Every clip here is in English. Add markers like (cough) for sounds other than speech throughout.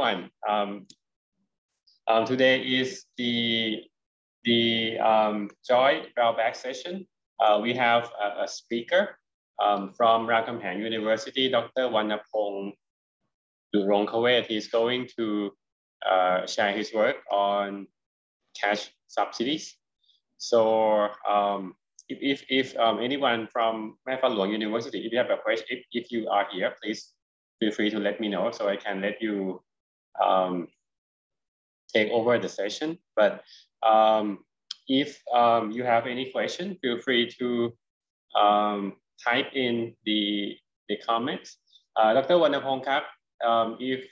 everyone. Um, um, today is the the um, Joy Back session. Uh, we have a, a speaker um, from Ramkhamhaeng University, Dr. Wannaphong Durongkaveroj. He's going to uh, share his work on cash subsidies. So um, if, if, if um, anyone from Luang University, if you have a question, if, if you are here, please feel free to let me know so I can let you um, take over the session. But um, if um, you have any question, feel free to um, type in the, the comments. Uh, Dr. Wannaphong Kap, um, if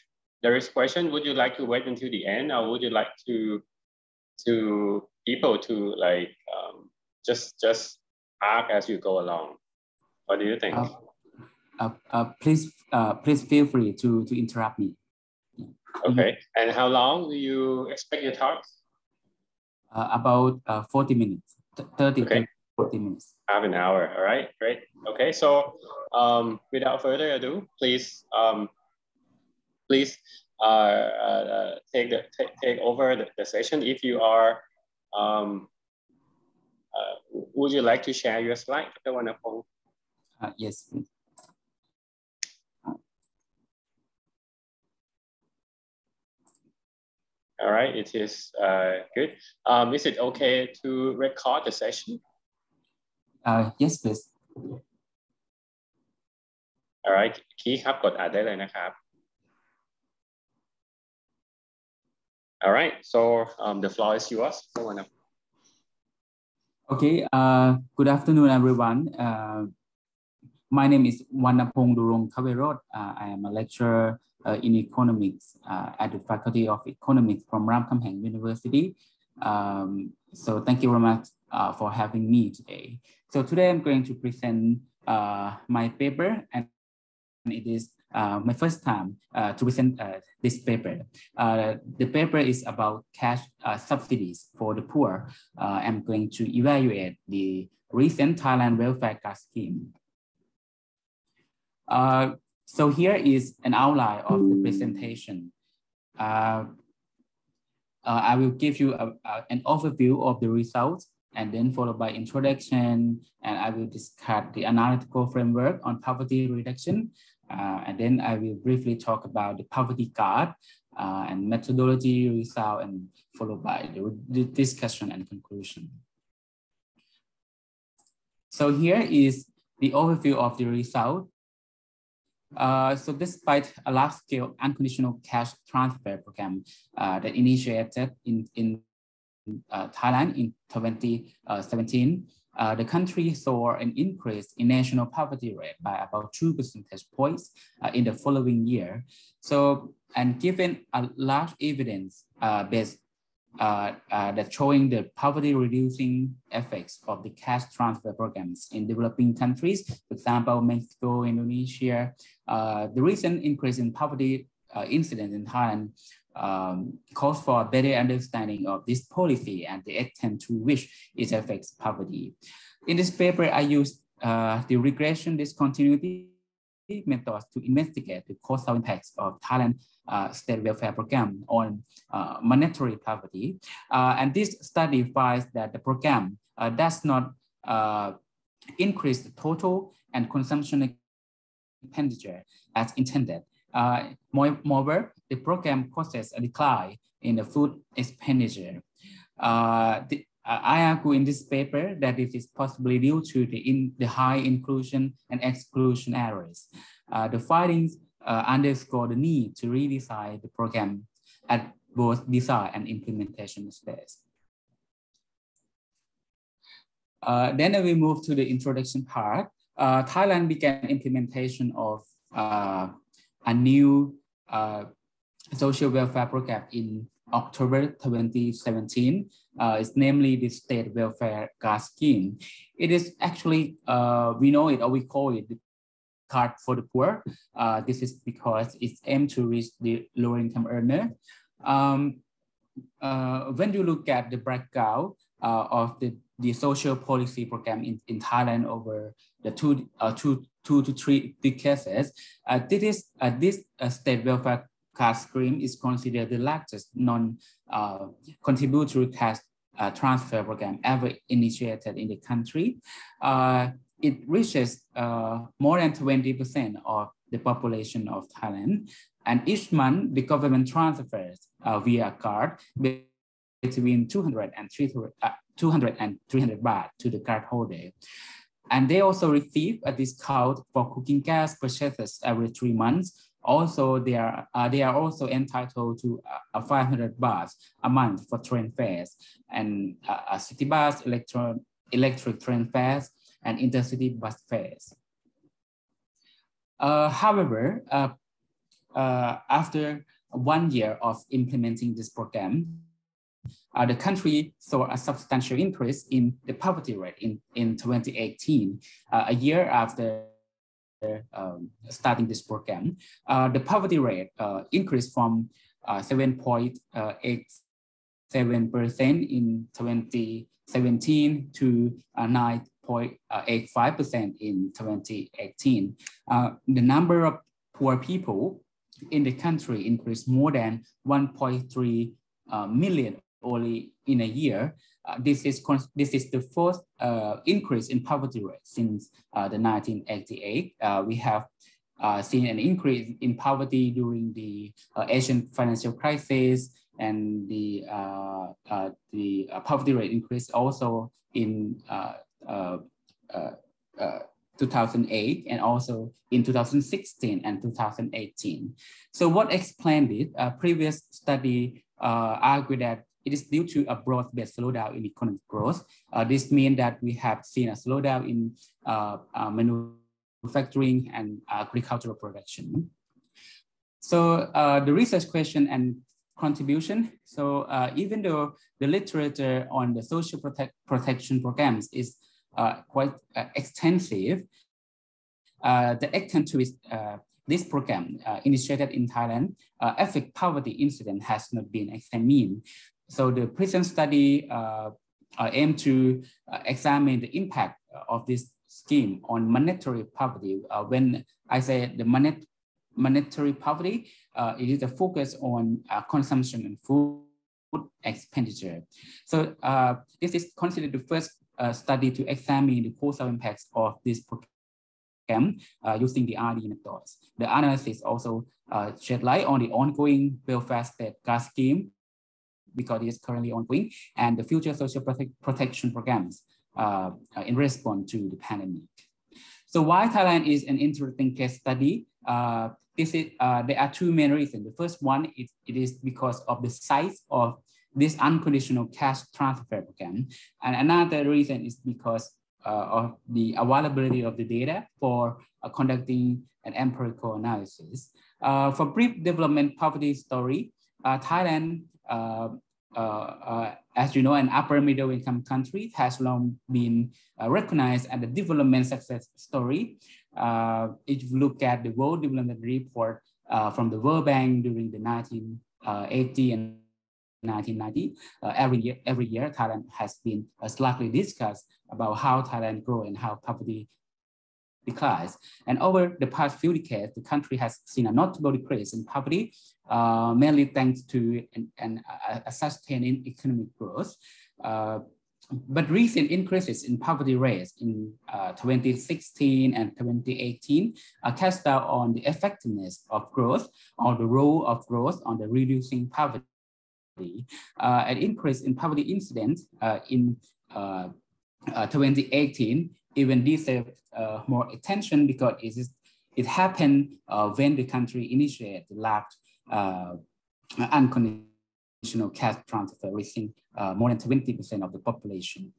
there is question, would you like to wait until the end or would you like to to people to like um, just just ask as you go along? What do you think? Uh, uh, uh, please uh, please feel free to to interrupt me. Okay, and how long do you expect your talk? Uh, about uh, 40 minutes, 30 okay. 40 minutes. Half an hour, all right, great. Okay, so um, without further ado, please um, please uh, uh, take, the, take, take over the, the session. If you are, um, uh, would you like to share your slide, Dr. Wannaphong? Uh, yes, please. All right, it is uh, good. Um, is it okay to record the session? Uh, yes, please. All right คีย์ครับกดอัดได้เลยนะครับ All right, so um, the floor is yours. Okay, uh, good afternoon, everyone. Uh, my name is Wannapong Durong Kawerot. Uh, I am a lecturer uh, in economics uh, at the Faculty of Economics from Ramkhamhaeng University. Um, so thank you very much uh, for having me today. So today I'm going to present uh, my paper and it is uh, my first time uh, to present uh, this paper. Uh, the paper is about cash uh, subsidies for the poor. Uh, I'm going to evaluate the recent Thailand welfare card scheme. So here is an outline of the presentation. I will give you a, a, an overview of the results and then followed by introduction, and I will discuss the analytical framework on poverty reduction, uh, and then I will briefly talk about the poverty card uh, and methodology result, and followed by the discussion and conclusion. So here is the overview of the result. Uh, so despite a large-scale unconditional cash transfer program uh, that initiated in, in uh, Thailand in 2017, uh, the country saw an increase in national poverty rate by about two percentage points uh, in the following year. So, and given a large evidence uh, uh, uh, that showing the poverty reducing effects of the cash transfer programs in developing countries, for example, Mexico, Indonesia, uh, the recent increase in poverty incidence in Thailand um, calls for a better understanding of this policy and the extent to which it affects poverty. In this paper, I used uh, the regression discontinuity methods to investigate the causal impacts of Thailand uh, state welfare program on uh, monetary poverty. Uh, and this study finds that the program uh, does not uh, increase the total and consumption expenditure as intended. Uh, moreover, the program causes a decline in the food expenditure. The, uh, I argue in this paper that it is possibly due to the, in, the high inclusion and exclusion errors. Uh, the findings uh, underscore the need to redesign the program at both design and implementation stage. Uh, then we move to the introduction part. Uh, Thailand began implementation of uh, a new social welfare program in October 2017. Uh, it's namely the State Welfare Card Scheme. It is actually, uh, we know it or we call it the card for the poor. Uh, this is because it's aimed to reach the lower income earner. Um, uh, when you look at the breakdown uh, of the, the social policy program in, in Thailand over the two, uh, two, two to three decades, this, is, this state welfare cash scheme is considered the largest non-contributory cash uh, transfer program ever initiated in the country. Uh, it reaches uh, more than 20% of the population of Thailand. And each month, the government transfers uh, via card between 200 and 300, uh, 200 and 300 baht to the card holder. And they also receive a discount for cooking gas purchases every three months. Also, they are, uh, they are also entitled to uh, 500 baht a month for train fares and uh, city bus, electron, electric train fares, and intercity bus fares. Uh, however, uh, uh, after one year of implementing this program, uh, the country saw a substantial increase in the poverty rate in, in 2018, uh, a year after um, starting this program. Uh, the poverty rate increased from 7.87% in 2017 to 9 0.85% in 2018. Uh, the number of poor people in the country increased more than 1.3 uh, million only in a year. Uh, this is this is the first uh, increase in poverty rate since uh, the 1988. Uh, we have seen an increase in poverty during the Asian financial crisis, and the the poverty rate increased also in uh, uh, uh, 2008 and also in 2016 and 2018. So what explained it? A previous study argued that it is due to a broad-based slowdown in economic growth. Uh, this means that we have seen a slowdown in uh, uh, manufacturing and agricultural production. So the research question and contribution. So even though the literature on the social protect protection programs is uh, quite uh, extensive. Uh, the extent to which this program initiated in Thailand, ethnic poverty incident has not been examined. So the present study aim to examine the impact of this scheme on monetary poverty. when I say the monet monetary poverty, uh, it is a focus on uh, consumption and food expenditure. So uh, this is considered the first uh, study to examine the causal impacts of this program uh, using the RD methods. The analysis also uh, shed light on the ongoing welfare state gas scheme because it is currently ongoing and the future social prote protection programs uh, in response to the pandemic. So why Thailand is an interesting case study? Uh, this is, uh, there are two main reasons. The first one is it is because of the size of this unconditional cash transfer program. And another reason is because uh, of the availability of the data for uh, conducting an empirical analysis. Uh, for brief development poverty story, Thailand, Um, uh, uh, as you know, an upper middle income country has long been uh, recognized as a development success story. if you look at the World Development Report from the World Bank during the 1980 and 1990, uh, every year, every year, Thailand has been uh, slightly discussed about how Thailand grow and how poverty declines. And over the past few decades, the country has seen a notable decrease in poverty, uh, mainly thanks to an, an, a, sustaining economic growth. Uh, but recent increases in poverty rates in uh, 2016 and 2018 are cast doubt on the effectiveness of growth or the role of growth on the reducing poverty uh, an increase in poverty incidents uh, in uh, 2018 even deserved more attention because it, is, it happened when the country initiated the large unconditional cash transfer, reaching more than 20% of the population.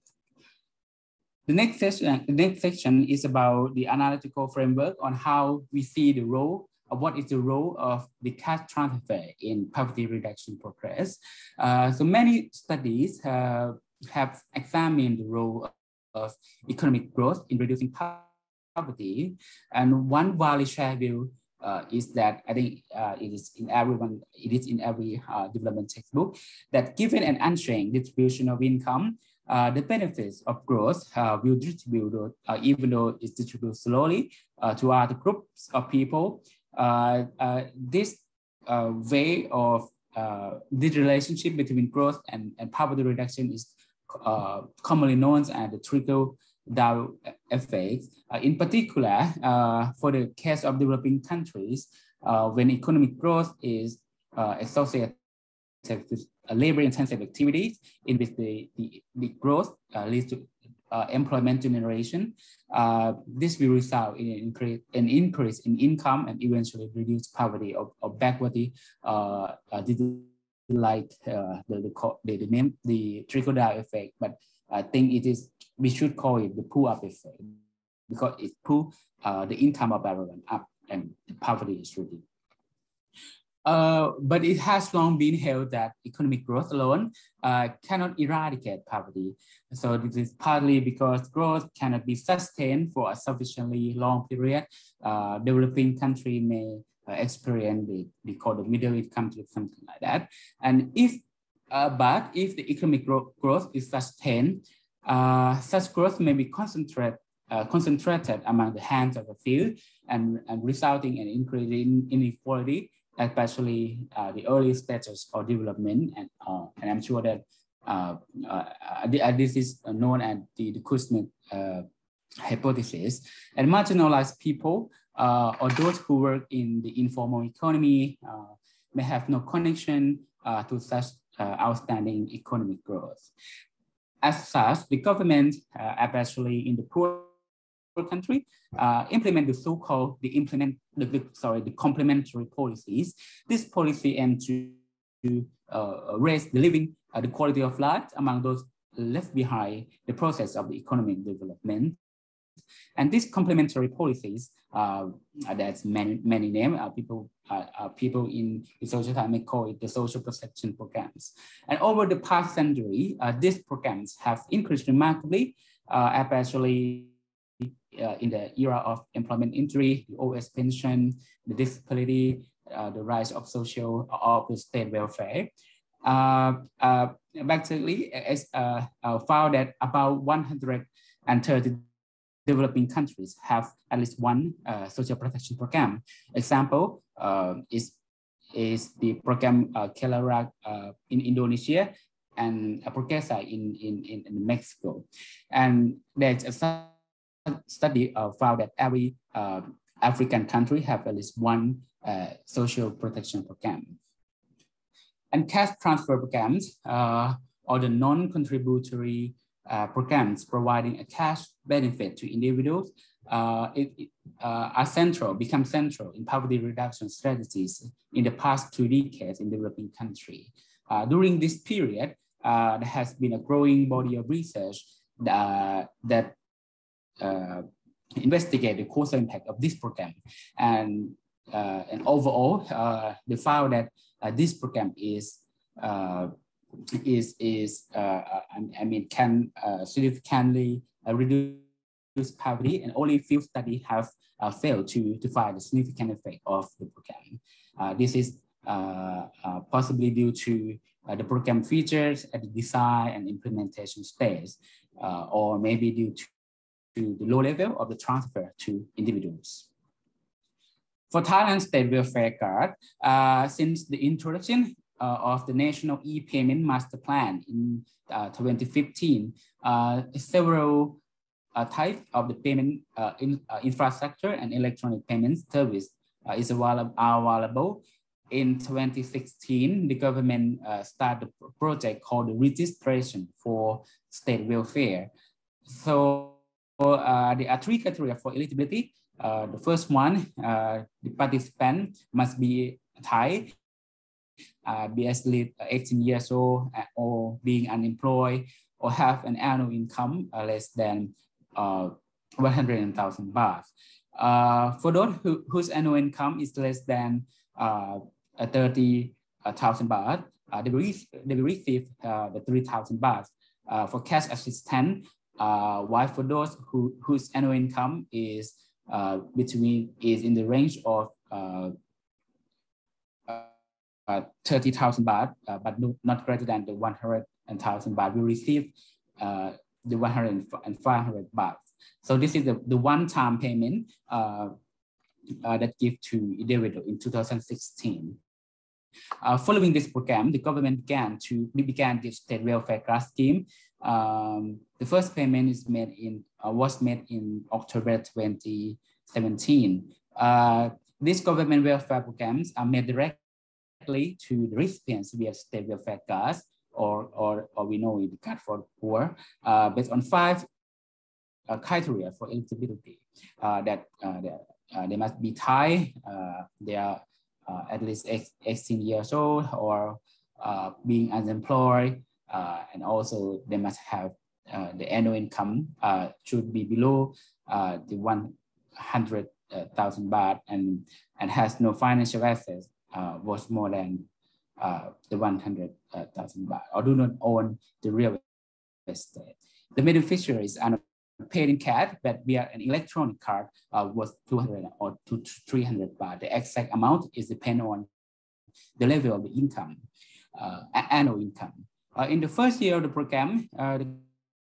The next section, the next section is about the analytical framework on how we see the role what is the role of the cash transfer in poverty reduction progress. Uh, so many studies uh, have examined the role of economic growth in reducing poverty. And one widely shared view uh, is that I think uh, it is in everyone, it is in every uh, development textbook, that given an unchanged distribution of income, uh, the benefits of growth uh, will distribute, uh, even though it's distributed slowly to other groups of people, this way of this relationship between growth and, and poverty reduction is uh, commonly known as the trickle down effect. Uh, in particular, uh, for the case of developing countries, uh, when economic growth is associated with labor intensive activities in which the, the, the growth leads to uh, employment generation, uh, this will result in an increase, an increase in income and eventually reduce poverty or, or uh, uh, like uh, the, the, the, the name, the trickle down effect. But I think it is, we should call it the pull up effect because it pull uh, the income of everyone up and poverty is reduced. Uh, but it has long been held that economic growth alone uh, cannot eradicate poverty. So this is partly because growth cannot be sustained for a sufficiently long period. Uh, developing country may experience the, we call the middle income to something like that. And if, uh, but if the economic growth, growth is sustained, such growth may be concentrated uh, concentrated among the hands of a few and, and resulting in increasing inequality especially uh, the early stages of development. And, uh, and I'm sure that uh, uh, uh this is known as the, the Kuznets uh, hypothesis. And marginalized people or those who work in the informal economy may have no connection to such outstanding economic growth. As such, the government, especially in the poor country uh, implement the so-called the implement the, the, sorry the complementary policies. This policy aims to, to uh, raise the living uh, the quality of life among those left behind the process of the economic development. And these complementary policies, uh, that's many many names. Uh, people uh, uh, people in the social may call it the social protection programs. And over the past century, uh, these programs have increased remarkably, uh, especially in the era of employment injury, the old pension, the disability, the rise of social of the state welfare. Basically, it's found that about 130 developing countries have at least one uh, social protection program. Example uh, is is the program uh, Kelera uh, in Indonesia and Progresa in, in, in Mexico. And there's a study uh, found that every uh, African country have at least one social protection program. And cash transfer programs or the non-contributory uh, programs providing a cash benefit to individuals uh, it, it are central, become central in poverty reduction strategies in the past two decades in developing country. during this period, there has been a growing body of research that, uh, investigate the causal impact of this program. And, uh, and overall, uh, they found that this program is is is uh, I mean can uh, significantly reduce poverty, and only few studies have uh, failed to, to find a significant effect of the program. Uh, this is uh, possibly due to the program features at the design and implementation stage, or maybe due to to the low level of the transfer to individuals. For Thailand State Welfare Card, uh, since the introduction uh, of the National e-payment master plan in uh, 2015, uh, several uh, types of the payment uh, in, infrastructure and electronic payment service is available, available. In 2016, the government started a project called the registration for state welfare. So uh, there are three criteria for eligibility. Uh, the first one, uh, the participant must be Thai, uh, be at least 18 years old uh, or being unemployed or have an annual income uh, less than uh, 100,000 baht. Uh, for those who, whose annual income is less than uh, 30,000 baht, uh, they, will, they receive uh, the 3,000 baht. Uh, for cash assistance, uh, while for those who, whose annual income is uh, between is in the range of uh, uh, 30,000 baht, uh, but no, not greater than the 100,000 baht, We receive uh, the 100 and 500 baht. So this is the, the one-time payment uh, uh, that give to individual in 2016. Uh, following this program, the government began to began the state welfare grant scheme. Um, the first payment is made in uh, was made in October 2017. Uh, these government welfare programs are made directly to the recipients via state welfare cards, or, or, or we know it for poor, uh, based on five uh, criteria for eligibility. Uh, that, uh, uh, they must be Thai, they are at least 18 years old, or being unemployed, and also they must have the annual income should be below the 100 thousand baht and and has no financial assets uh, worth more than uh, the 100,000 baht or do not own the real estate. The beneficiaries are paid in cash, but via an electronic card uh, worth 200 or to 300 baht. The exact amount is dependent on the level of the income, uh, annual income. Uh, in the first year of the program, uh, the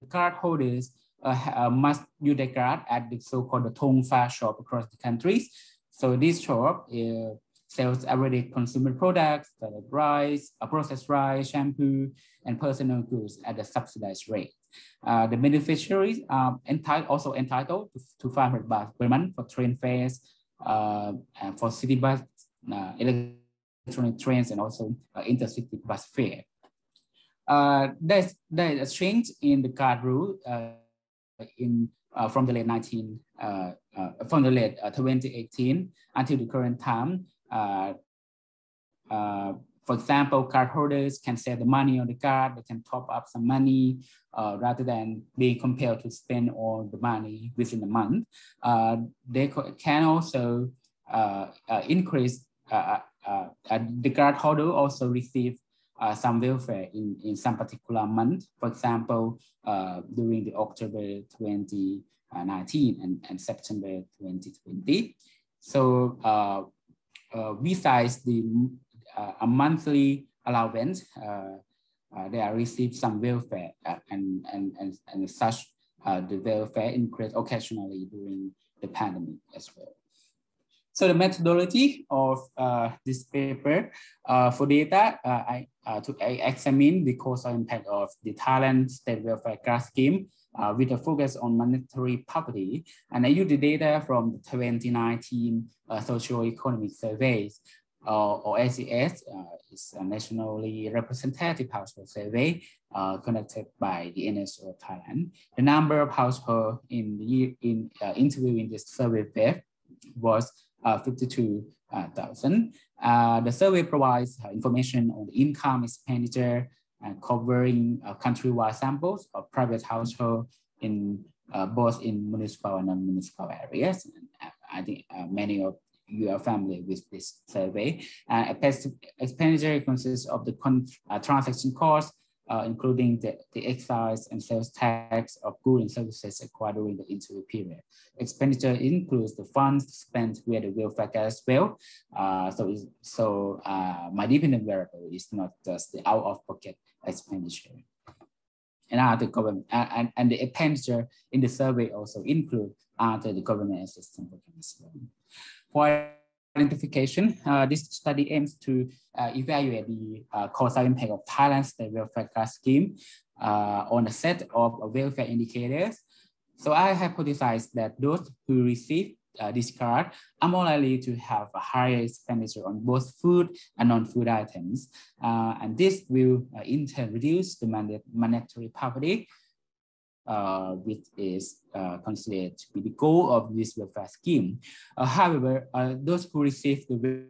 card holders uh, uh, must use the card at the so-called Pha shop across the countries. So this shop uh, sells everyday consumer products, like rice, processed rice, shampoo, and personal goods at a subsidized rate. Uh, the beneficiaries are entitled, also entitled to, to 500 baht per month for train fares, uh, for city bus, uh, electronic trains, and also uh, intercity bus fare. Uh, there's, there's a change in the card rule uh, in from the late 19 from the late 2018 until the current time. For example, cardholders can save the money on the card, they can top up some money uh, rather than being compelled to spend all the money within a month. Uh, they can also uh, uh increase, uh, uh, the cardholder also receive some welfare in, in some particular month. For example, during the October 2019 and, and September 2020. So besides the uh, a monthly allowance, uh, uh, they are received some welfare and, and, and, and such the welfare increase occasionally during the pandemic as well. So the methodology of uh, this paper uh, for data, uh, I, to examine the causal impact of the Thailand state welfare grant scheme with a focus on monetary poverty. And I use the data from the 2019 socio-economic surveys uh, or SES uh, is a nationally representative household survey uh, conducted by the NSO of Thailand. The number of households in the in uh, interviewing this survey was uh, 52,000. Uh, the survey provides information on the income expenditure and covering countrywide samples of private household in both in municipal and non-municipal areas. And I think many of you are familiar with this survey. Uh, expenditure consists of the uh, transaction costs, uh, including the, the excise and sales tax of goods and services acquired during the interview period. Expenditure includes the funds spent via the welfare as well. Uh, so so uh, my dependent variable is not just the out-of-pocket expenditure. And other government and, and the expenditure in the survey also include other the government assistance program as well. Identification, uh, this study aims to uh, evaluate the uh, causal impact of Thailand's state welfare card scheme uh, on a set of welfare indicators. So I hypothesize that those who receive uh, this card are more likely to have a higher expenditure on both food and non-food items. Uh, and this will in turn reduce the monetary poverty uh, which is uh, considered to be the goal of this welfare scheme. Uh, however, uh, those who receive the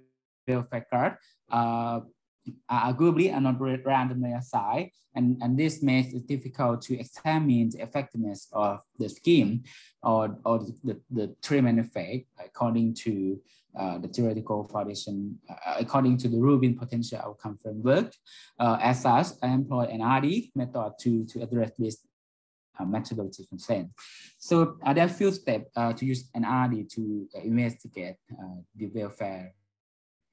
welfare card uh, are arguably are not randomly assigned, and, and this makes it difficult to examine the effectiveness of the scheme or, or the, the, treatment effect according to uh, the theoretical foundation, according to the Rubin potential outcome framework. As such, I employ an RD method to, to address this uh, methodology consent. So uh, there are a few steps uh, to use an RD to uh, investigate uh, the welfare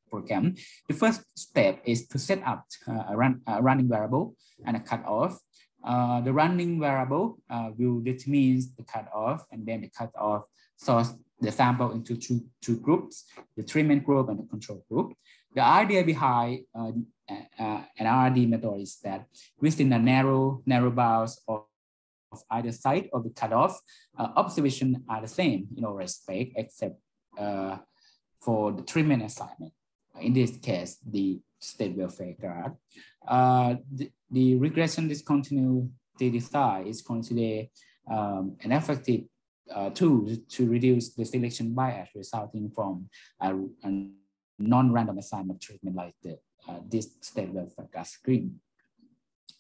program. The first step is to set up uh, a, run, a running variable and a cutoff. Uh, the running variable will determine the cutoff and then the cutoff sorts the sample into two, two groups, the treatment group and the control group. The idea behind uh, uh, an RD method is that within a narrow, narrow bounds of either side of the cutoff, uh, observation are the same in all respect except uh, for the treatment assignment. In this case, the state welfare card. Uh, the, the regression discontinuity design is considered um, an effective uh, tool to reduce the selection bias resulting from a, a non-random assignment treatment like the, uh, this state welfare card scheme.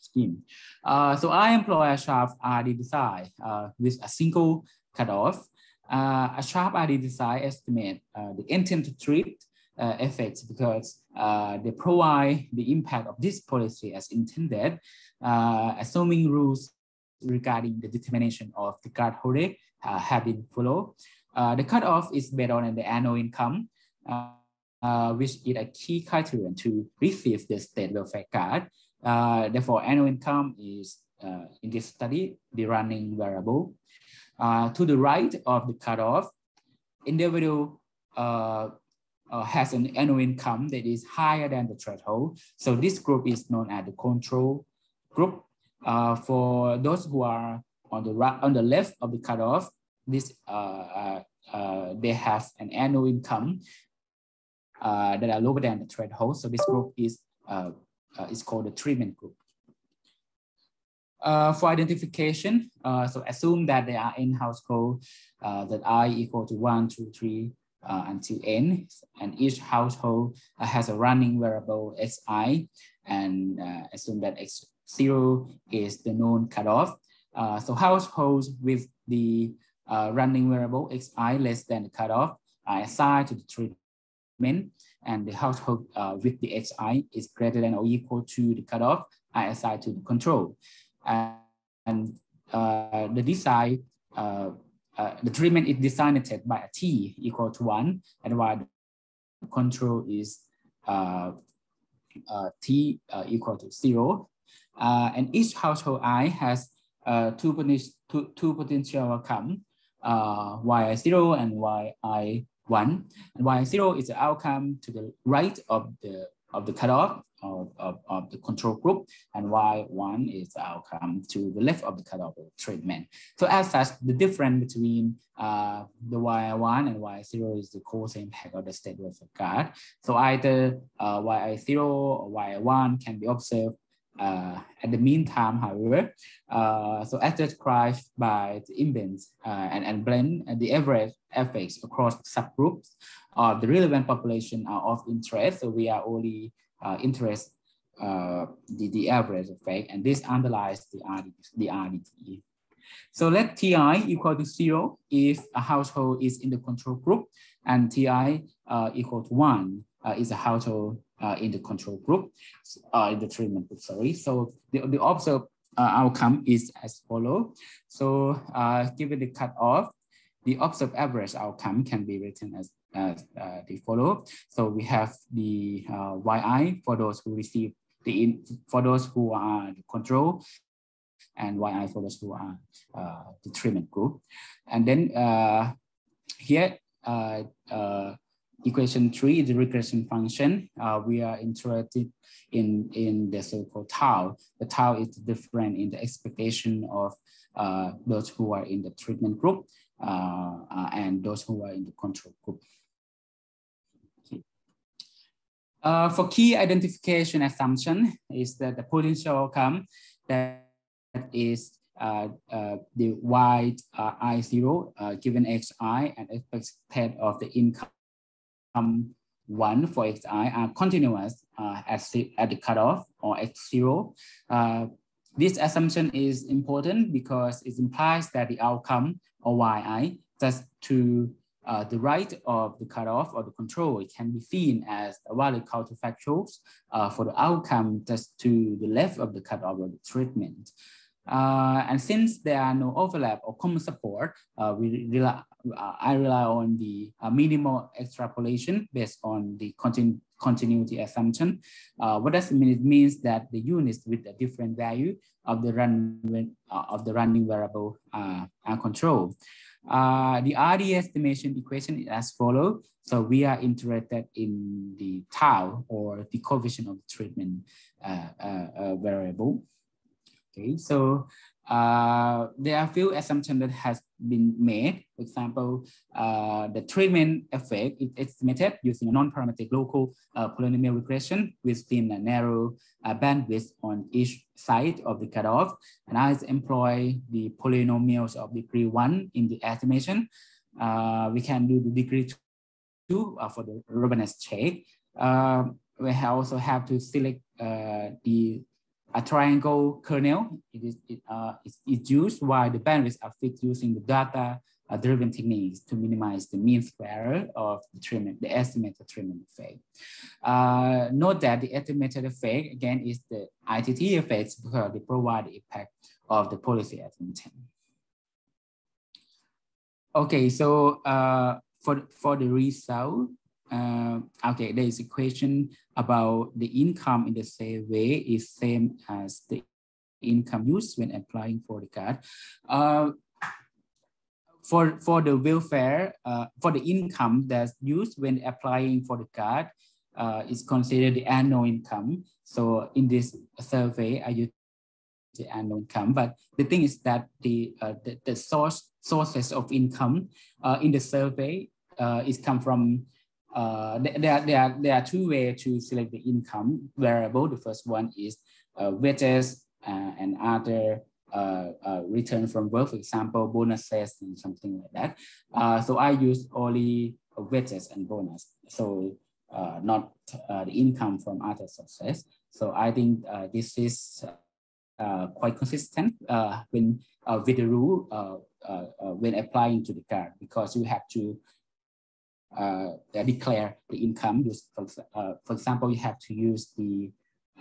Scheme. Uh, so I employ a sharp RD design uh, with a single cutoff. Uh, a sharp RD design estimate the intent to treat uh, effects because uh, they provide the impact of this policy as intended, uh, assuming rules regarding the determination of the card holder have been followed. The cutoff is based on the annual income, which is a key criterion to receive the state welfare card. Therefore, annual income is, in this study, the running variable. to the right of the cutoff, individual uh, uh, has an annual income that is higher than the threshold. So this group is known as the control group. Uh, for those who are on the right, on the left of the cutoff, this uh, uh, uh they have an annual income uh, that are lower than the threshold. So this group is is called the treatment group. for identification, so assume that they are in household that I equal to one, two, three, uh, until n, and each household uh, has a running variable xi, and uh, assume that x0 is the known cutoff. Uh, so households with the uh, running variable xi less than the cutoff are assigned to the treatment, and the household uh, with the xi is greater than or equal to the cutoff are assigned to the control. and the design uh, the treatment is designated by a t equal to one, and while the control is uh, uh, t uh, equal to zero. Uh, and each household i has two, two, two potential outcome, y0 and yi1. And y0 is the outcome to the right of the of the cutoff of, of, of the control group and Y1 is the outcome to the left of the cutoff of treatment. So as such, the difference between uh, the Y1 and Y0 is the cause impact of the state of card. So either uh, Y0 or Y1 can be observed uh, at the meantime, however, uh, so as described by the Imbens uh, and, and blend and the average effects across subgroups of the relevant population are of interest. So we are only uh, interest uh, the, the average effect, and this underlies the, RD, the RDT. So let TI equal to zero if a household is in the control group, and TI uh, equal to one is a household uh, in the control group, uh, in the treatment group, sorry. So the, the observed uh, outcome is as follow. So uh, given the cutoff, the observed average outcome can be written as, as uh, the follow. So we have the uh, YI for those who receive the in, for those who are the control and YI for those who are the treatment group. And then here, uh, uh, equation three, the regression function, uh, we are interested in, in the so-called tau. The tau is different in the expectation of uh, those who are in the treatment group uh, uh, and those who are in the control group. Uh, for key identification assumption is that the potential outcome that is uh, uh, the y uh, i0 given xi and expected of the income one for xi are continuous at, the, at the cutoff or x0. this assumption is important because it implies that the outcome or yi just to uh, the right of the cutoff or the control it can be seen as a valid counterfactuals uh, for the outcome just to the left of the cutoff of the treatment. Uh, and since there are no overlap or common support, uh, we rely, uh, I rely on the uh, minimal extrapolation based on the continu continuity assumption. Uh, what does it mean? It means that the units with a different value of the run of the running variable are controlled. Uh, the RD estimation equation is as follows. So we are interested in the tau or the coefficient of the treatment uh, uh variable. Okay, so uh, there are a few assumptions that has been made. For example, uh, the treatment effect is estimated using a non-parametric local uh, polynomial regression within a narrow uh, bandwidth on each side of the cutoff. And I employ the polynomials of degree one in the estimation. Uh, we can do the degree two uh, for the robustness check. we also have to select the a triangle kernel it is it, uh, it's used while the bandwidths are fixed using the data uh, driven techniques to minimize the mean square error of the treatment, the estimated treatment effect. Uh, note that the estimated effect again is the ITT effects because they provide the impact of the policy at estimate. Okay, so uh, for, for the result, uh, okay, there is a question about the income in the same way is same as the income used when applying for the card. Uh, for, for the welfare, uh, for the income that's used when applying for the card uh, is considered the annual income. So in this survey, I use the annual income, but the thing is that the, uh, the, the source sources of income uh, in the survey uh, is come from uh, there, there, are, there are two ways to select the income variable. The first one is uh, wages uh, and other uh, uh, return from work, for example, bonuses and something like that. Uh, so I use only wages and bonus. So not the income from other sources. So I think this is quite consistent when with the rule when applying to the card because you have to uh, declare the income. Use for, uh, for example, you have to use the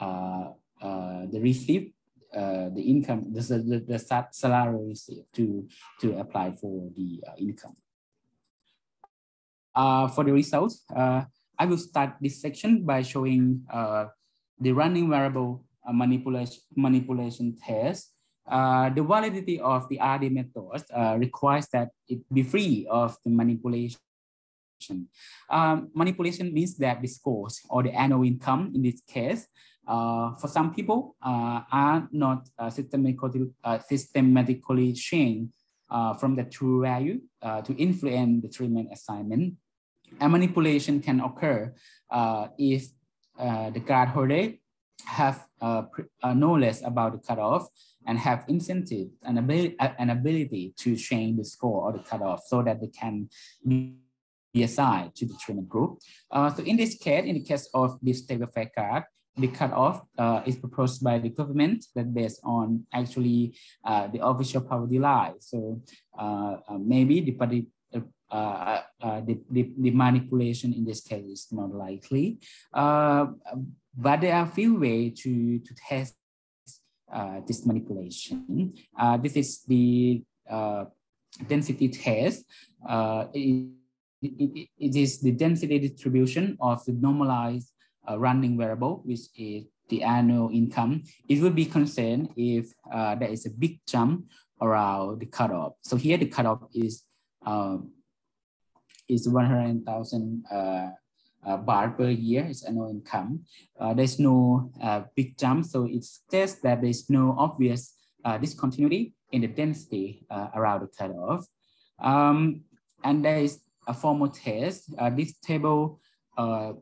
uh, uh, the receipt, the income, the, the, the salary receipt to to apply for the income. For the results, I will start this section by showing the running variable manipulation manipulation test. Uh, the validity of the RD method uh, requires that it be free of the manipulation um, manipulation means that the scores or the annual income in this case, uh, for some people uh, are not uh, systematically, uh, systematically changed uh, from the true value uh, to influence the treatment assignment. And manipulation can occur if the card holder have knowledge about the cutoff and have incentive and ability, an ability to change the score or the cutoff so that they can assigned to the treatment group. Uh, so in this case, in the case of this table fair card, the cutoff uh, is proposed by the government that based on actually uh, the official poverty line. So uh, uh, maybe the, uh, the, the, the, manipulation in this case is not likely. but there are a few ways to, to test this manipulation. this is the density test. It, it, it is the density distribution of the normalized uh, running variable, which is the annual income. It would be concerned if uh, there is a big jump around the cutoff. So here the cutoff is uh, is 100,000 uh, per year is annual income. Uh, there's no uh, big jump, so it suggests that there's no obvious uh, discontinuity in the density around the cutoff. Um, and there is a formal test. Uh, this table uh,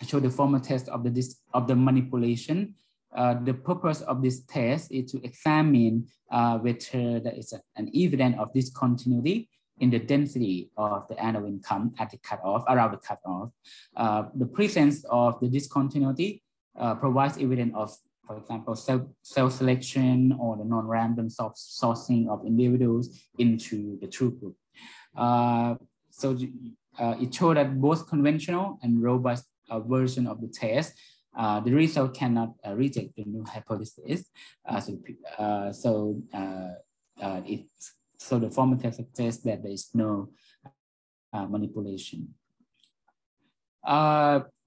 the formal test of the of the manipulation. Uh, the purpose of this test is to examine uh, whether there is a, an evidence of discontinuity in the density of the annual income at the cutoff, around the cutoff. Uh, the presence of the discontinuity uh, provides evidence of, for example, self-selection or the non-random sourcing of individuals into the true group. So uh, it showed that both conventional and robust uh, version of the test, uh, the result cannot uh, reject the null hypothesis. Uh, so uh, so it so the formal test suggests that there is no manipulation.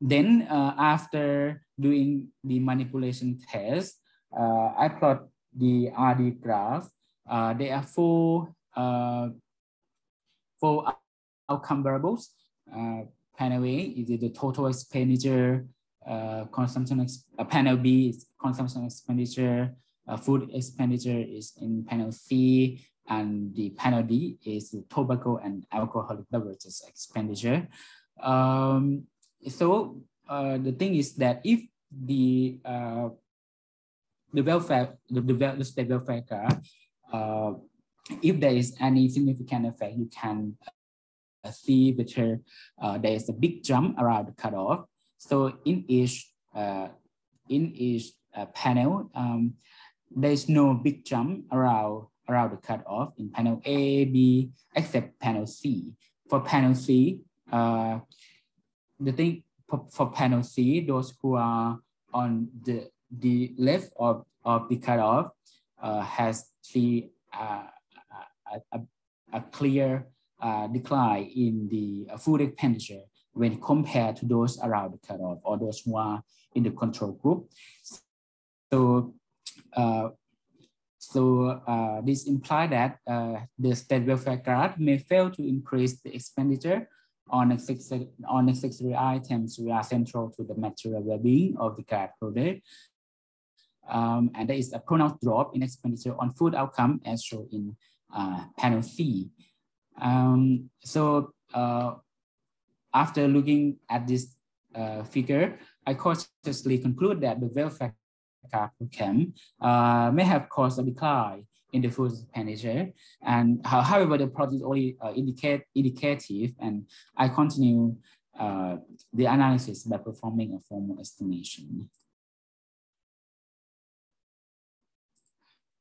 then after doing the manipulation test, I plot the RD graph. there are four for outcome variables, uh, panel A is the total expenditure, uh, consumption, ex uh, panel B is consumption expenditure, uh, food expenditure is in panel C, and the panel D is the tobacco and alcoholic beverages expenditure. Um, so uh, the thing is that if the the welfare the, the, the state welfare card, uh, if there is any significant effect, you can see whether uh, there is a big jump around the cutoff. So in each uh, in each uh, panel, um, there is no big jump around around the cutoff in panel A, B, except panel C. For panel C, uh, the thing for, for panel C, those who are on the the left of, of the cutoff uh, has the uh, a, a, a, clear uh, decline in the uh, food expenditure when compared to those around the cutoff or those who are in the control group. So uh, so uh, this implies that uh, the state welfare card may fail to increase the expenditure on necessary, on necessary items which are central to the material well-being of the card holder. Um, and there is a pronounced drop in expenditure on food outcome as shown in uh, panel C. Um, so uh, after looking at this uh, figure, I cautiously conclude that the welfare program uh, may have caused a decline in the food expenditure. And however, the product is only uh, indicate, indicative and I continue uh, the analysis by performing a formal estimation.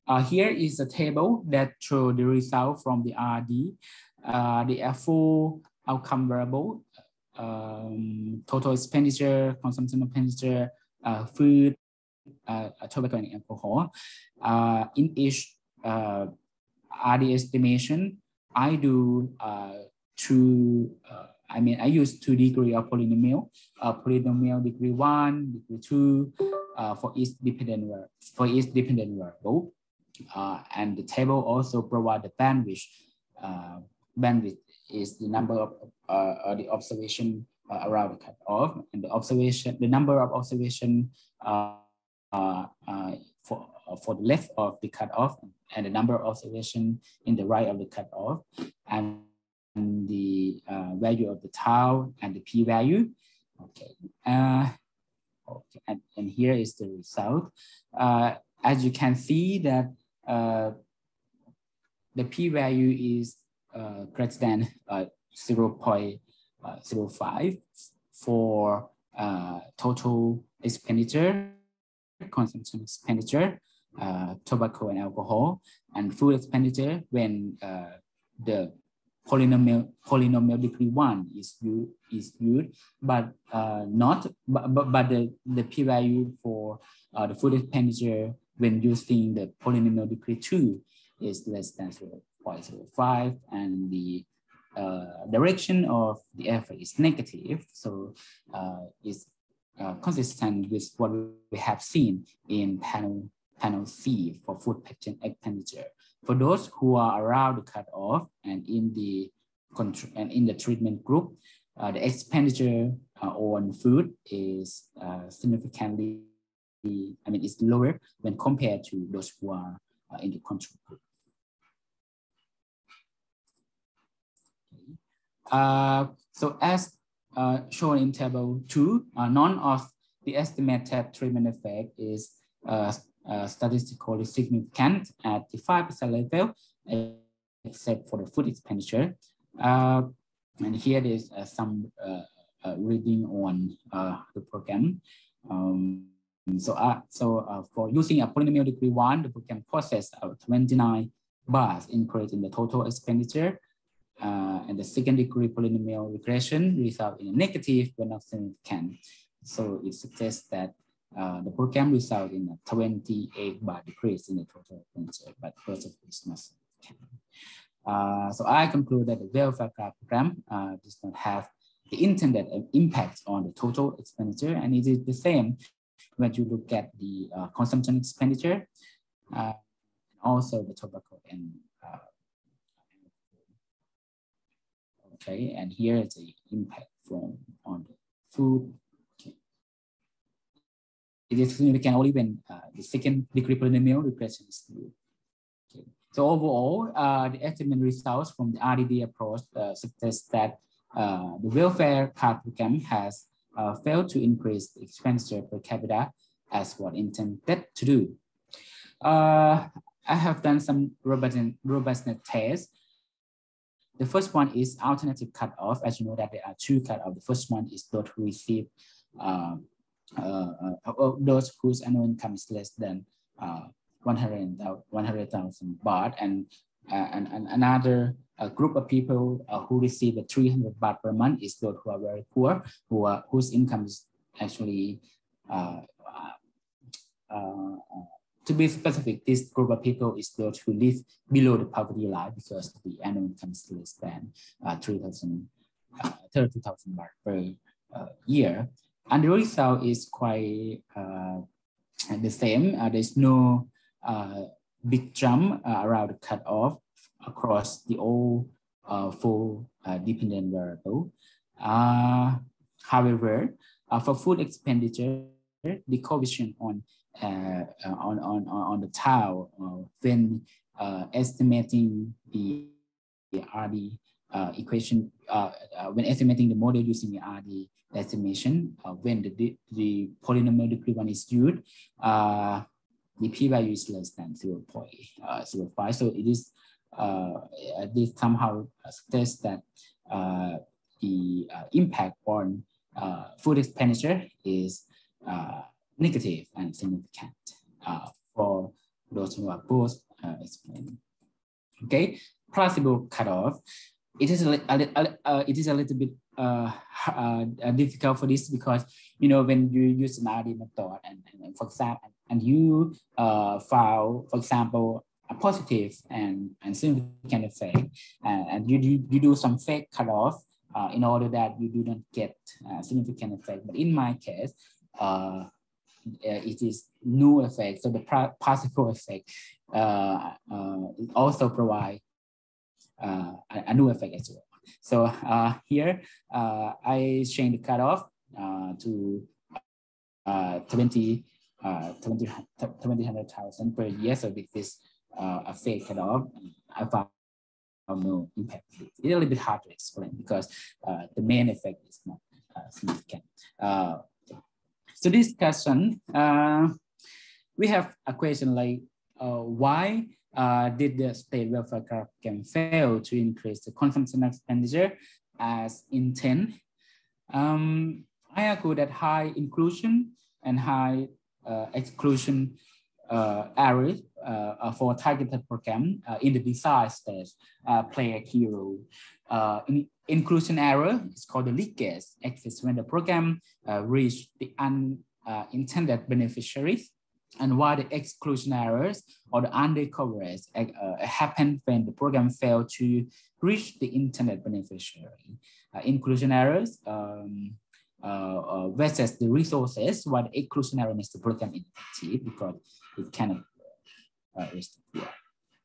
Uh, here is a table that shows the result from the RD. Uh, the full outcome variable, um, total expenditure, consumption expenditure, uh, food, uh, tobacco and alcohol. Uh, in each uh, RD estimation, I do two, I mean, I use two degree of polynomial, polynomial degree one, degree two, for each dependent for each dependent variable. Uh, and the table also provide the bandwidth. Uh, bandwidth is the number of uh, the observation around the cutoff, and the observation, the number of observation for, for the left of the cutoff and the number of observation in the right of the cutoff and, and the uh, value of the tau and the p-value. Okay. Uh, okay. And, and here is the result. Uh, as you can see that the p-value is uh, greater than uh, 0.05 for uh, total expenditure consumption expenditure, uh, tobacco and alcohol, and food expenditure when uh, the polynomial polynomial degree one is used is used, but uh, not but, but, but the the p value for uh, the food expenditure when using the polynomial degree two is less than 0.05 and the uh, direction of the effort is negative. So uh, it's uh, consistent with what we have seen in panel, panel C for food pattern expenditure. For those who are around the cutoff and in the control and in the treatment group, uh, the expenditure uh, on food is uh, significantly, I mean, it's lower when compared to those who are uh, in the control group. Uh, so as uh, shown in table two, uh, none of the estimated treatment effect is uh, uh statistically significant at the 5% level, except for the food expenditure. And here is some reading on the program. Um, so so for using a polynomial degree one, the program processed 29 bars increase in the total expenditure uh, and the second degree polynomial regression result in a negative but not significant. So it suggests that uh, the program result in a 28 baht decrease in the total expenditure, but first of it's not. Uh, so I conclude that the welfare program uh, does not have the intended impact on the total expenditure, and it is the same when you look at the uh, consumption expenditure, uh, also the tobacco and Okay, and here is the impact from on the food. Okay. It is significant only when uh, the second degree polynomial regression is. Okay. So overall, uh, the estimate results from the RDD approach uh, suggest that uh, the welfare card program has uh, failed to increase the expenditure per capita as what intended to do. Uh, I have done some robustness tests. The first one is alternative cutoff. As you know that there are two cutoff. The first one is those who receive uh, uh, uh, those whose annual income is less than uh, 100,000 100, baht and, and, and another a group of people uh, who receive a 300 baht per month is those who are very poor, who are, whose income is actually, uh, uh, to be specific, this group of people is those who live below the poverty line because the annual income is less than uh, 3,000, uh, 30,000 baht per uh, year. And the result is quite the same. there's no big jump around the cutoff across the all uh, four uh, dependent variable. Uh, however, uh, for food expenditure, the coefficient on uh, uh, on, on, on the tau when estimating the, the RD equation, when estimating the model using the RD estimation, when the, the polynomial degree one is used, the p-value is less than 0 0.05. So it is uh, this somehow suggests that uh, the uh, impact on food expenditure is negative and significant for those who are both explained. Okay, placebo cutoff. It is a, a, a, it is a little bit uh, uh, difficult for this because you know when you use an RD method and, and for example and you uh, file for example a positive and, and significant effect, uh, and you do, you do some fake cutoff uh, in order that you do not get uh, significant effect. But in my case, uh, uh, it is no effect. So the possible effect uh, also provide a, a new effect as well. So here I change the cutoff to 20 uh, 20, 20,000 per year. So this uh, a fake cutoff, I found no impact. It's a little bit hard to explain because uh, the main effect is not uh, significant. Uh, so this question, uh, we have a question like, uh, why uh, did the state welfare program fail to increase the consumption expenditure as intent? Um, I argue that high inclusion and high exclusion uh, areas uh, for targeted program uh, in the design stage play a key role. in inclusion error is called the leakage exists when the program reach the unintended beneficiaries and why the exclusion errors or the under coverage uh, happen when the program failed to reach the intended beneficiary. Uh, inclusion errors um, uh, uh, versus the resources, what the exclusion error makes the program ineffective because it cannot uh, yeah.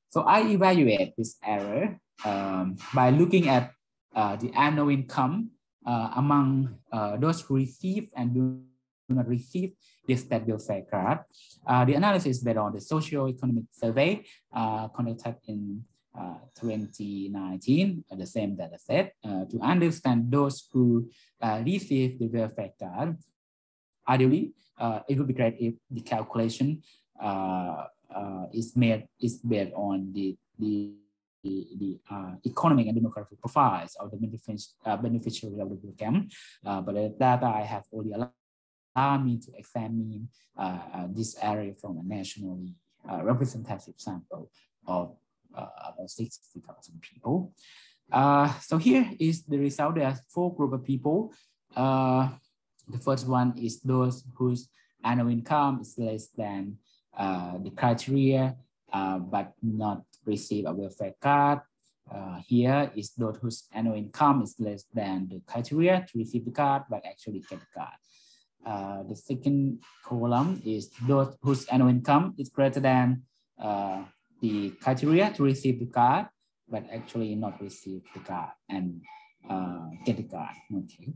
So I evaluate this error um, by looking at uh, the annual income uh, among uh, those who receive and do not receive this state welfare card. Uh, the analysis is based on the socio-economic survey uh, conducted in 2019, the same data set, to understand those who receive the welfare card. Ideally, it would be great if the calculation uh, uh, is made is based on the the the, the uh, economic and demographic profiles of the benefic uh, beneficiary of the program. Uh, but the data I have already allowed me to examine uh, uh, this area from a nationally representative sample of about 60,000 people. so here is the result. There are four group of people. the first one is those whose annual income is less than uh, the criteria, uh, but not receive a welfare card. Uh, here is those whose annual income is less than the criteria to receive the card, but actually get the card. Uh, the second column is those whose annual income is greater than uh, the criteria to receive the card, but actually not receive the card. And uh, get the card. Okay.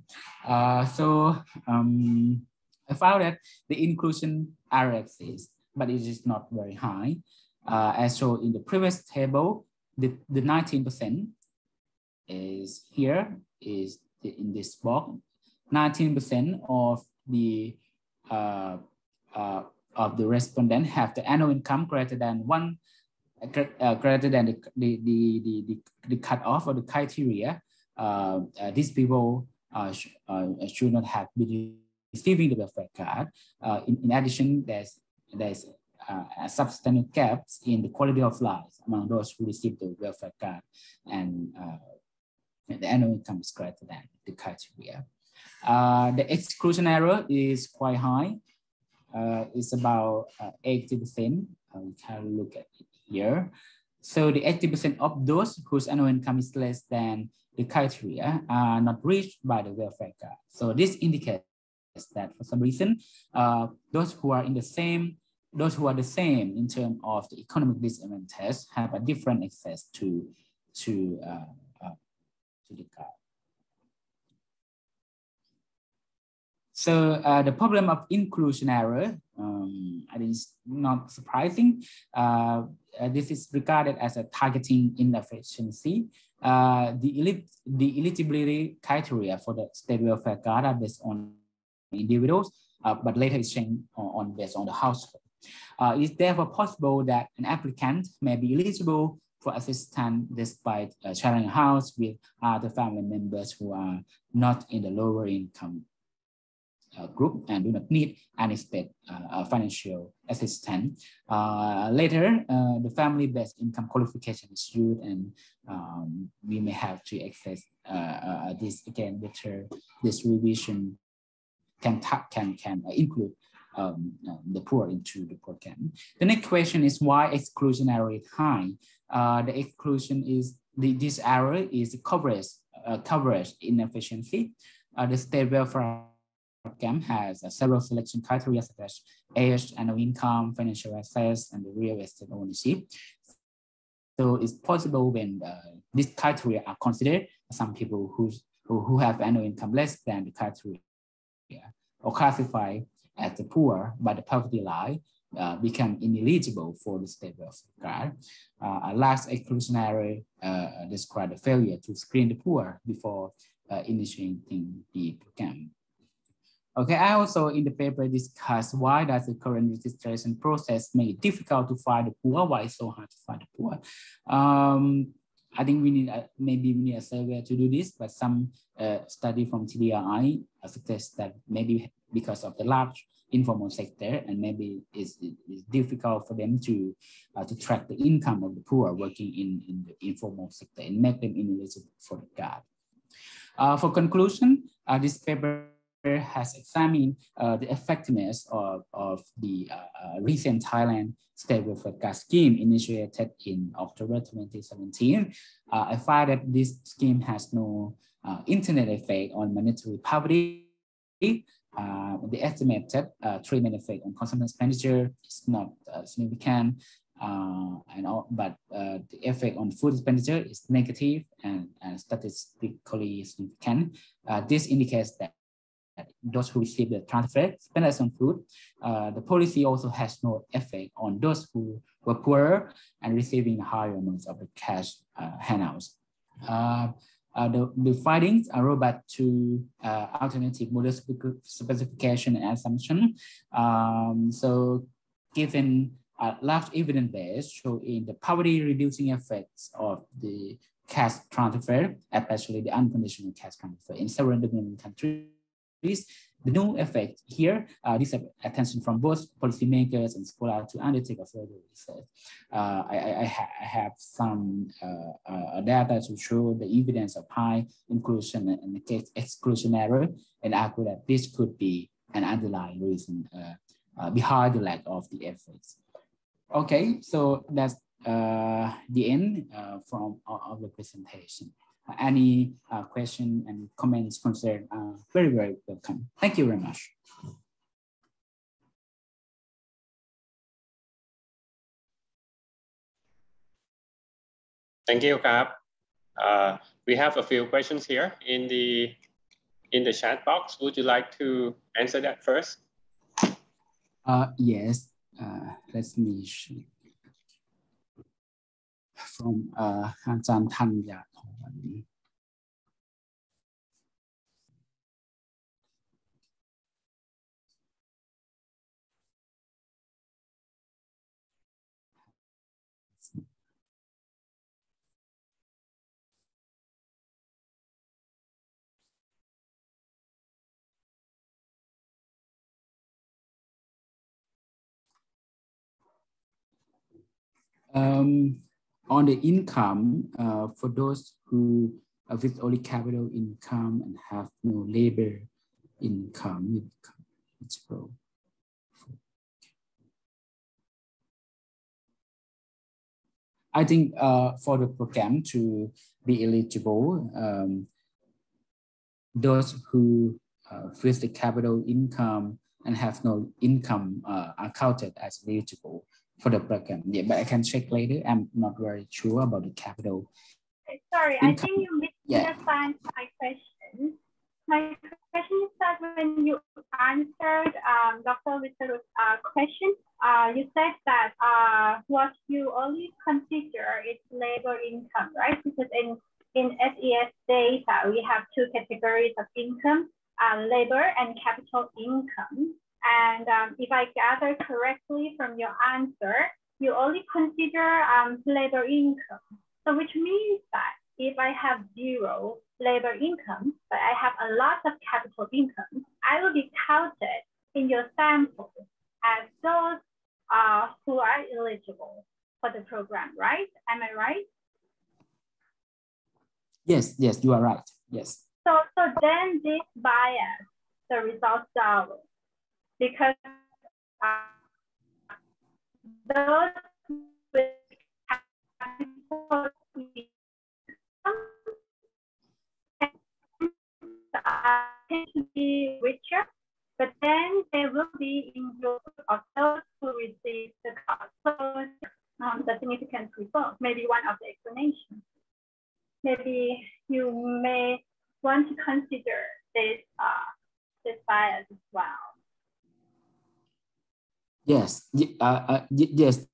Uh, so um, I found that the inclusion area exists, but it is not very high. Uh, as shown in the previous table, the, the 19% is here, is the, in this box. 19% of the uh, uh, of the respondent have the annual income greater than one uh, greater than the, the, the, the, the, cutoff or the criteria, uh, uh, these people uh, sh uh, should not have been receiving the welfare card. Uh, in, in addition, there's, there's substantial gaps in the quality of life among those who receive the welfare card and the annual income is greater than the criteria. the exclusion error is quite high. it's about 80%. we can look at it here. So the 80% of those whose annual income is less than the criteria are not reached by the welfare card. So this indicates that for some reason, uh, those who are in the same, those who are the same in terms of the economic disadvantage test, have a different access to, to, uh, uh, to the card. So uh, the problem of inclusion error, um, I think is not surprising. Uh, uh, this is regarded as a targeting inefficiency. Uh, the, the eligibility criteria for the state welfare card are based on individuals, uh, but later it's changed on, on, based on the household. Uh, it's therefore possible that an applicant may be eligible for assistance despite sharing a house with other family members who are not in the lower income group and do not need any state uh, financial assistance. Uh, later, uh, the family-based income qualification is used and um, we may have to access uh, uh, this again later, This revision can, can, can include um, the poor into the poor program. The next question is why exclusion error is high? the exclusion is the, this error is coverage, coverage inefficiency. the state welfare program has uh, several selection criteria such as age, annual income, financial assets, and the real estate ownership. So it's possible when uh, these criteria are considered, some people who, who have annual income less than the criteria or classified as the poor by the poverty line uh, become ineligible for the state welfare card. Uh, a last exclusionary uh, describe the failure to screen the poor before uh, initiating the program. Okay, I also in the paper discuss why does the current registration process make it difficult to find the poor? Why it's so hard to find the poor? Um, I think we need a, maybe we need a survey to do this, but some uh, study from TDRI suggests that maybe because of the large informal sector and maybe it's, it's difficult for them to uh, to track the income of the poor working in, in the informal sector and make them ineligible for the card. Uh, for conclusion, uh, this paper has examined uh, the effectiveness of, of the uh, uh recent Thailand state welfare card scheme initiated in October 2017. Uh, I find that this scheme has no uh, internet effect on monetary poverty. Uh, the estimated treatment effect on consumption expenditure is not significant. And all, but the effect on food expenditure is negative and, and statistically significant. This indicates that those who receive the transfer spend less on food. Uh, the policy also has no effect on those who were poorer and receiving higher amounts of the cash uh, handouts. Uh, uh the, the findings are robust to uh, alternative model specification and assumption. Um, so given a large evidence base showing the poverty reducing effects of the cash transfer, especially the unconditional cash transfer in several developing countries, the new effect here, uh, this attention from both policymakers and scholars to undertake a further research. Uh, I, I, ha I, have some uh, uh, data to show the evidence of high inclusion and exclusion error and argue that this could be an underlying reason uh, uh, behind the lack of the efforts. Okay, so that's the end from of the presentation any uh, question and comments, concerned? uh, very, very welcome. Thank you very much. Thank you, Kap. Uh, we have a few questions here in the in the chat box. Would you like to answer that first? Uh, yes. Uh, let me from uh, Tanzania money. Um, on the income, uh, for those who uh, with only capital income and have no labor income, it's pro. I think uh, for the program to be eligible, um, those who uh, with the capital income and have no income uh, are counted as eligible for the program. Yeah, but I can check later. I'm not very sure about the capital. Sorry, income. I think you misunderstand yeah. my question. My question is that when you answered um, Dr. Vitaru's uh, question, uh, you said that uh, what you only consider is labor income, right? Because in, in SES data, we have two categories of income, uh, labor and capital income. And um, if I gather correctly from your answer, you only consider um, labor income. So which means that if I have zero labor income, but I have a lot of capital income, I will be counted in your sample as those uh, who are eligible for the program, right? Am I right? Yes, yes, you are right. Yes. So, so then this bias, the results are because uh, those with capital tend to be richer, but then there will be in group of those who receive the cost. So um, the significant result, maybe one of the explanations. Maybe you may want to consider this uh, this bias as well. Yes, uh, uh, yes.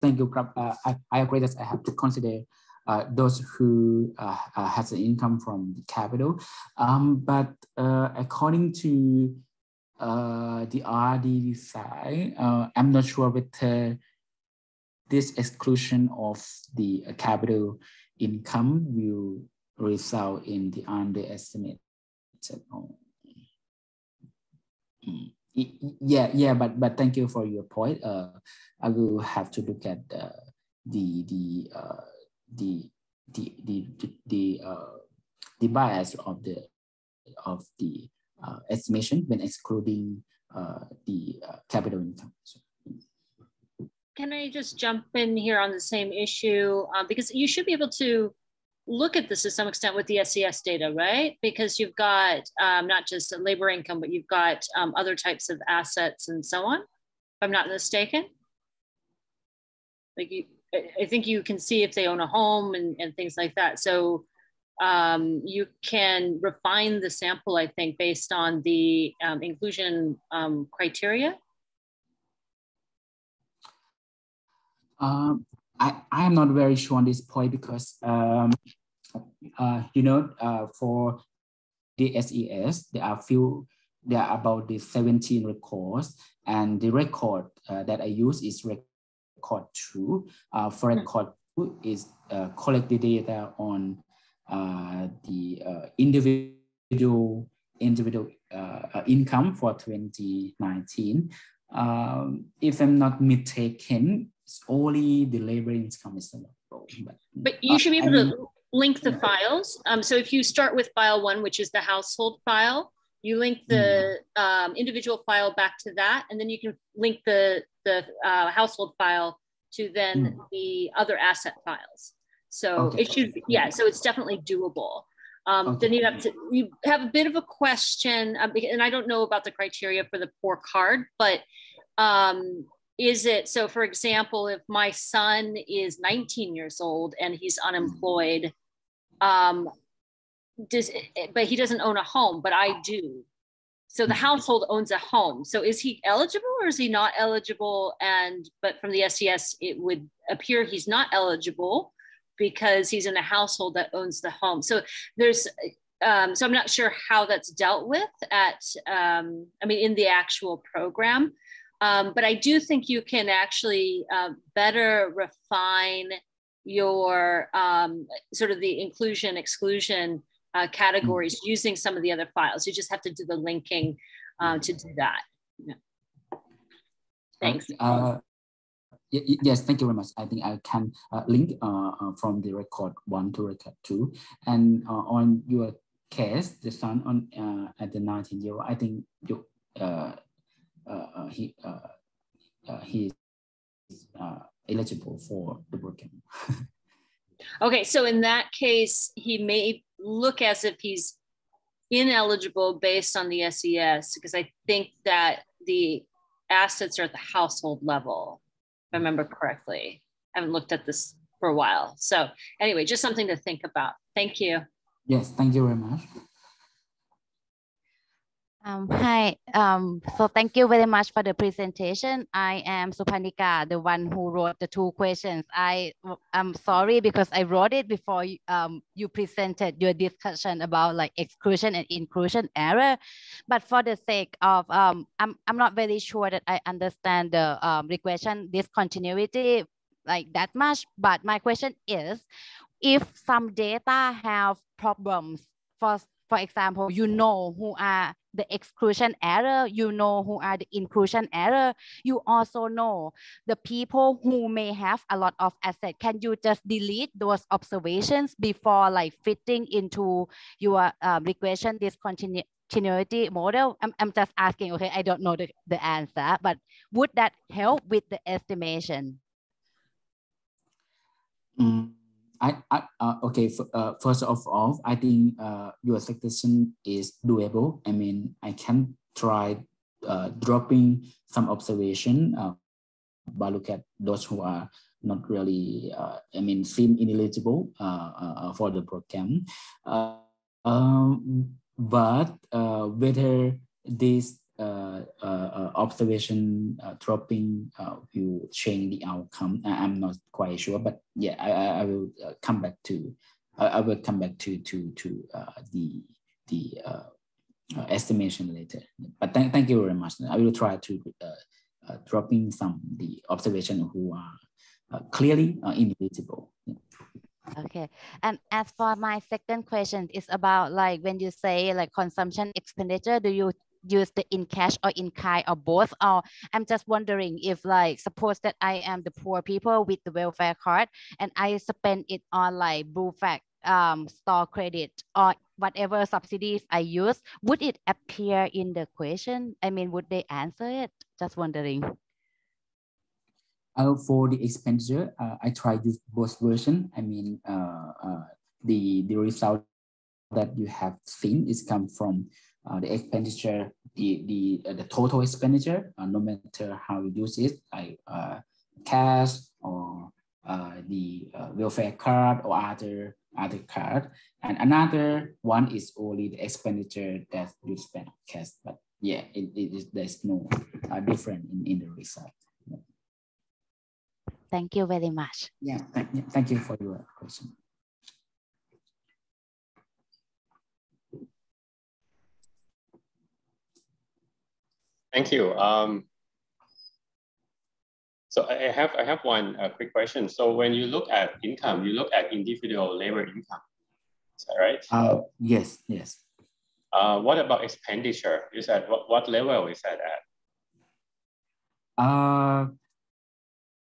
Thank you, uh, I, I agree that I have to consider uh, those who uh, uh, has an income from the capital. Um, but uh, according to uh, the RD side, uh, I'm not sure whether this exclusion of the capital income will result in the underestimate. Mm yeah yeah but but thank you for your point uh i will have to look at uh, the the uh the the the the, uh the bias of the of the uh, estimation when excluding uh, the uh, capital income. So, Can I just jump in here on the same issue? Um, because you should be able to look at this to some extent with the SES data, right? Because you've got um, not just labor income, but you've got um, other types of assets and so on, if I'm not mistaken. Like you, I think you can see if they own a home and, and things like that. So um, you can refine the sample, I think, based on the um, inclusion um, criteria. Um, I, I am not very sure on this point because um, uh, you know, uh, for the SES, there are few, there are about the 17 records and the record uh, that I use is record two. Uh, for hmm. record two is uh, collect the data on uh, the uh, individual individual uh, income for 2019. Um, if I'm not mistaken, it's only the labor income is the but, but you should be able I mean, to link the files. Um, so if you start with file one, which is the household file, you link the mm-hmm. um, individual file back to that, and then you can link the, the uh, household file to then mm. the other asset files. So okay. it should, yeah, so it's definitely doable. Um, okay. Then you have to, you have a bit of a question, uh, and I don't know about the criteria for the poor card, but um, is it so for example if my son is 19 years old and he's unemployed um, does, but he doesn't own a home, but I do. So the mm-hmm. household owns a home. So is he eligible or is he not eligible? And but from the SES, it would appear he's not eligible because he's in a household that owns the home. So there's um, so I'm not sure how that's dealt with at um, I mean in the actual program. Um, but I do think you can actually uh, better refine your um, sort of the inclusion exclusion uh, categories mm-hmm. using some of the other files. You just have to do the linking uh, to do that. Yeah. Thanks. Uh, yes, thank you very much. I think I can uh, link uh, from the record one to record two. And on your case, the son on at the 19 year old, I think you, Uh, he, uh, uh, he is eligible for the program. (laughs) okay, so in that case, he may look as if he's ineligible based on the SES because I think that the assets are at the household level, if I remember correctly. I haven't looked at this for a while. So anyway, just something to think about. Thank you. Yes, thank you very much. Um, hi, um, so thank you very much for the presentation. I am Supanika, the one who wrote the two questions. I am sorry because I wrote it before you, um, you presented your discussion about like exclusion and inclusion error. But for the sake of, um, I'm, I'm not very sure that I understand the um, regression discontinuity like that much. But my question is, if some data have problems for for example, you know who are the exclusion error, you know who are the inclusion error. You also know the people who may have a lot of asset. Can you just delete those observations before like fitting into your um, regression discontinuity model? I'm, I'm just asking, okay, I don't know the, the answer, but would that help with the estimation? Mm. I, I uh, okay. uh, first of all, I think uh, your suggestion is doable. I mean, I can try uh, dropping some observation, uh, but look at those who are not really, uh, I mean, seem ineligible for the program. Um, but whether this Uh, uh, observation uh, dropping uh, will change the outcome. I, am not quite sure, but yeah, I, I will come back to I will come back to to to the the estimation later. But thank thank you very much. I will try to dropping some the observation who are clearly invisible. Yeah. Okay. And as for my second question, is about like when you say like consumption expenditure, do you use the in cash or in kind or both or i'm just wondering if like suppose that i am the poor people with the welfare card and i spend it on like blue fact um, store credit or whatever subsidies i use would it appear in the question? I mean would they answer it? Just wondering. Uh, for the expenditure uh, i try use both version. I mean uh, uh, the the result that you have seen is come from uh, the expenditure, the the uh, the total expenditure, uh, no matter how you use it, like uh, cash or uh, the uh, welfare card or other other card. And another one is only the expenditure that you spend cash. But yeah, it, it is there's no uh, different in, in the result. Thank you very much. Yeah, thank, thank you for your question. Thank you. Um, so I have I have one uh, quick question. So when you look at income, you look at individual labor income. Is that right? Uh, yes, yes. Uh, what about expenditure? Is that what, what level is that at? Uh,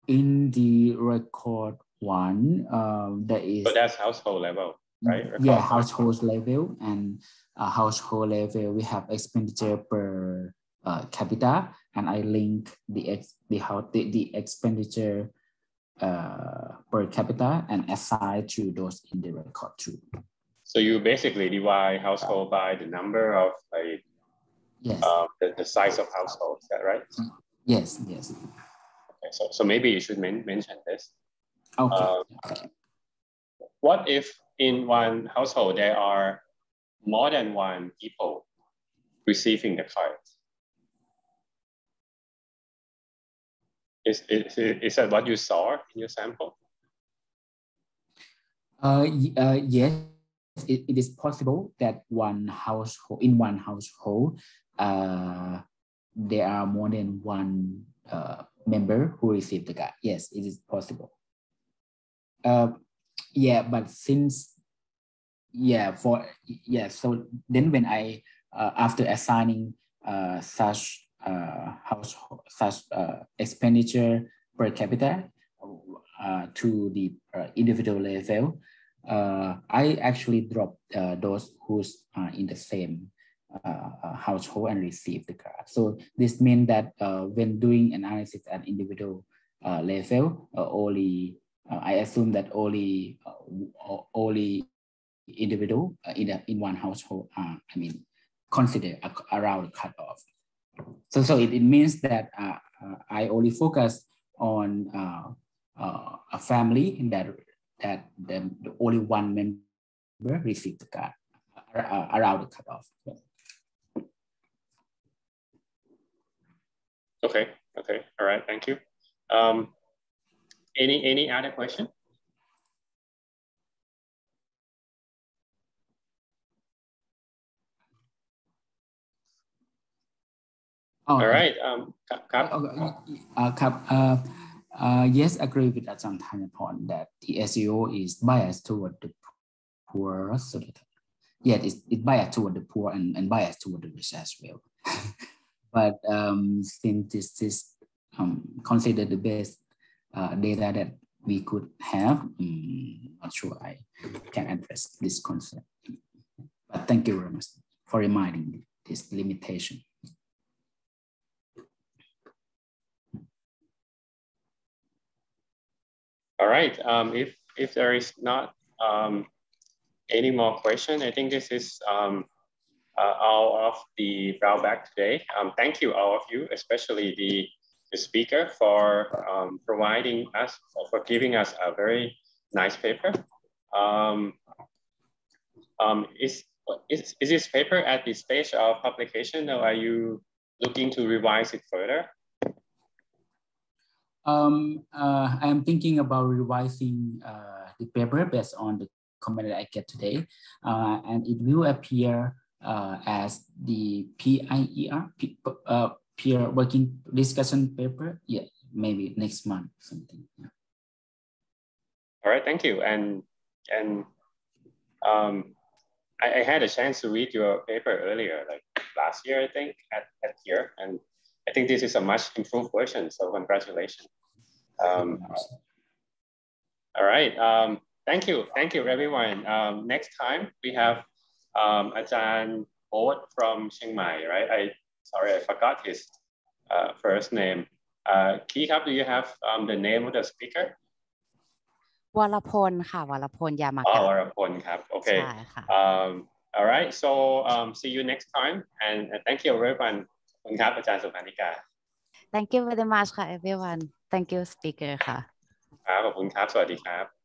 in the record one, um, there is. So that's household level, right? Record yeah, household level and uh, household level. We have expenditure per uh, capita and I link the ex the how the, the expenditure uh, per capita and assign to those in the record too. So you basically divide household by the number of like yes. Um, the, the size of household, is that right? Yes, yes. Okay, so, so maybe you should men mention this. Okay. Um, okay. what if in one household there are more than one people receiving the card? Is, is, is that what you saw in your sample? Uh, uh, yes, it, it is possible that one household in one household uh, there are more than one uh, member who received the card. Yes, it is possible. Uh, yeah, but since yeah for yeah so then when I uh, after assigning uh, such uh, household uh, expenditure per capita uh, to the uh, individual level, uh, I actually dropped uh, those who's in the same household and receive the card. So this means that when doing analysis at individual level, only I assume that only only individual in a, in one household I mean consider around cutoff. So so it, it means that I only focus on a family that that the, the only one member received the card uh, around the cutoff. Okay, okay, all right, thank you. Um, any, any other question? Oh, All right. Um, Cap. Uh, Cap, uh, uh, yes, agree with Ajahn Thanaporn that the SES is biased toward the poor. So that, yeah, it's, it's biased toward the poor and, and biased toward the rich as well. (laughs) but um, since this is um, considered the best uh, data that we could have, um, not sure I can address this concept. But thank you very much for reminding me this limitation. All right. Um, if if there is not um, any more question, I think this is um, uh, all of the back today. Um, thank you, all of you, especially the, the speaker for um, providing us, for giving us a very nice paper. Um, is, is, is this paper at the stage of publication or are you looking to revise it further? Um, uh, I'm thinking about revising uh, the paper based on the comment that I get today, uh, and it will appear uh, as the PIER, uh, PIER working discussion paper. Yeah, maybe next month something. Yeah. All right, thank you. And and um, I, I, had a chance to read your paper earlier, like last year, I think, at, at here, and I think this is a much improved version, so congratulations. Um, all right, um, thank you, thank you everyone. Um, next time we have um, Ajahn Boat from Chiang Mai, right? I Sorry, I forgot his uh, first name. Uh, Key do you have um, the name of the speaker? วรพลค่ะวรพลยามากะ Oh, วรพลครับ Okay. ใช่ค่ะ Um, all right. So um, see you next time, and, and thank you everyone ขอบ คุณครับอาจารย์สุภานิกา Thank you very much ค่ะ everyone Thank you speaker ค่ะ ครับขอบคุณครับ สวัสดีครับ